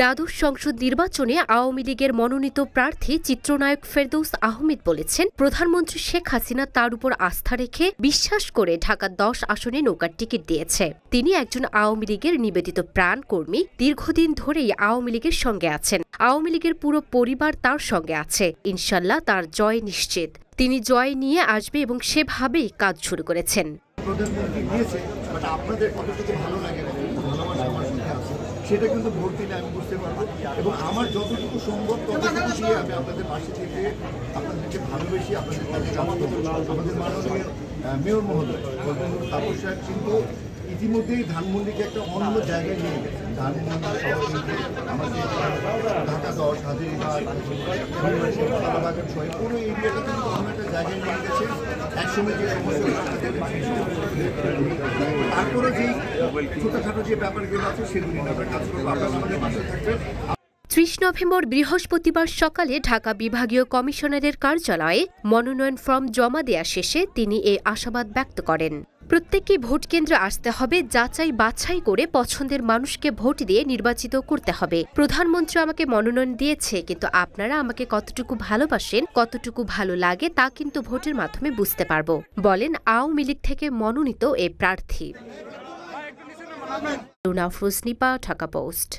দ্বাদশ সংসদ নির্বাচনে আওয়ামী লীগের মনোনীত প্রার্থী চিত্রনায়ক ফেরদৌস আহমেদ বলেছেন, প্রধানমন্ত্রী শেখ হাসিনা তার উপর আস্থা রেখে বিশ্বাস করে ঢাকা দশ আসনে নৌকার টিকিট দিয়েছে। তিনি একজন আওয়ামী লীগের নিবেদিত প্রাণ কর্মী দীর্ঘদিন ধরেই আওয়ামী লীগের সঙ্গে আছেন। আওয়ামী লীগের পুরো পরিবার তার সঙ্গে আছে। ইনশাল্লাহ তার জয় নিশ্চিত। তিনি জয় নিয়ে আসবে এবং সেভাবেই কাজ শুরু করেছেন। সেটা কিন্তু ভোট দিলে আমি বুঝতে পারব। এবং আমার যতটুকু সম্ভব, ততটুকু দিয়ে আমি আপনাদের পাশে থেকে আপনাদেরকে ভালোবেসি আপনাদের। আমাদের মাননীয় মেয়র মহোদয় তাপস সাহেব কিন্তু ইতিমধ্যেই ধানমন্ডিকে একটা অন্য জায়গায় নিয়ে গেছেন। ধানমন্ডি আমাদের ঢাকা দশ হাজারিবাগ শাহবাগের ছয় পুরো এরিয়াটা কিন্তু অন্য একটা জায়গায় নিয়ে গেছে একসময় যে সমস্যা তারপরে যে ব্যাপারগুলো আছে, সেগুলি কাজ করব। ত্রিশ নভেম্বর বৃহস্পতিবার সকালে ঢাকা বিভাগীয় কমিশনারের কার্যালয়ে মনোনয়ন ফর্ম জমা দেয়া শেষে তিনি এ আশাবাদ ব্যক্ত করেন। প্রত্যেককে ভোট কেন্দ্রে আসতে হবে যাচাই বাছাই করে পছন্দের মানুষকে ভোট দিয়ে নির্বাচিত করতে হবে। প্রধানমন্ত্রী আমাকে মনোনয়ন দিয়েছে কিন্তু আপনারা আমাকে কতটুকু ভালোবাসেন কতটুকু ভালো লাগে তা কিন্তু ভোটের মাধ্যমে বুঝতে পারব বলেন আওয়ামী লীগ থেকে মনোনীত এ প্রার্থী। রুনা ফ্রুসনিপা ঢাকা পোস্ট।